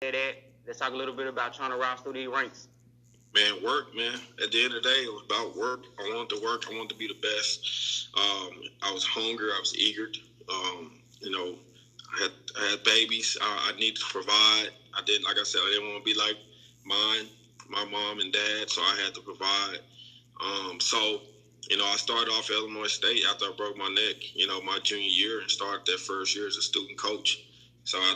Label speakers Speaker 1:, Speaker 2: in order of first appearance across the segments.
Speaker 1: that. Let's talk a little bit about trying to rise through these ranks.
Speaker 2: Man, work, man. At the end of the day, it was about work. I wanted to work. I wanted to be the best. Um, I was hungry. I was eager. Um, you know, I had I had babies. I, I needed to provide. I didn't, like I said, I didn't want to be like mine, my mom and dad. So I had to provide. Um, so you know, I started off Illinois State after I broke my neck. You know, my junior year and started that first year as a student coach. So I,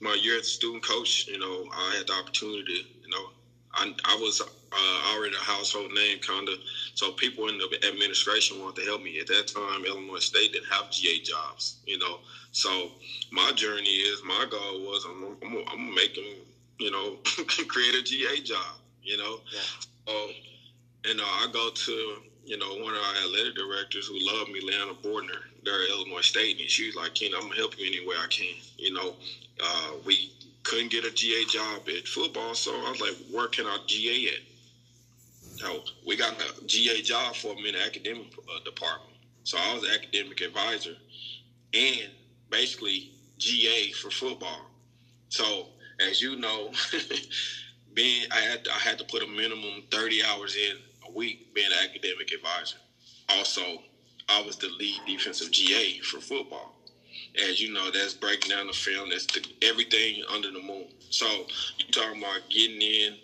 Speaker 2: my year as a student coach. You know, I had the opportunity. You know, I, I was uh, already a household name, kind of. So people in the administration wanted to help me. At that time, Illinois State didn't have GA jobs, you know. So my journey is, my goal was, I'm, I'm, I'm making, you know, create a GA job, you know. Yeah. So, and uh, I go to, you know, one of our athletic directors who loved me, Leanna Bordner, there at Illinois State, and she was like, Ken, I'm gonna help you any way I can. You know, uh, we couldn't get a GA job at football, so I was like, where can I GA at? So we got a GA job for me in the academic uh, department. So I was an academic advisor and basically GA for football. So as you know, being I had to, I had to put a minimum thirty hours in week being an academic advisor. Also, I was the lead defensive GA for football. As you know, that's breaking down the film. That's the, everything under the moon. So you talking about getting in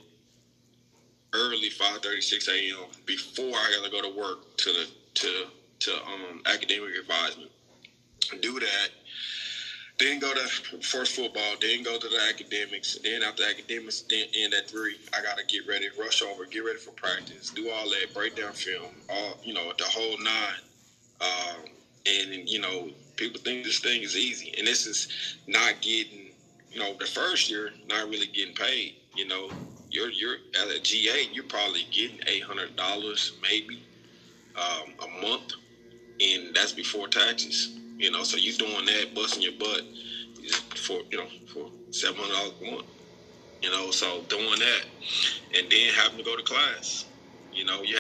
Speaker 2: early 5:36 a.m. before I got to go to work to the to to um, academic advisement. Do that. Then go to first football. Then go to the academics. Then after academics, then end at three. I got to get ready, rush over, get ready for practice, do all that, break down film, all you know, the whole nine. Um, and you know, people think this thing is easy, and this is not getting. You know, the first year, not really getting paid. You know, you're you're at a GA, you're probably getting eight hundred dollars maybe um, a month, and that's before taxes. You know, so you're doing that, busting your butt for you know for seven hundred dollars a month. You know, so doing that, and then having to go to class. You know, you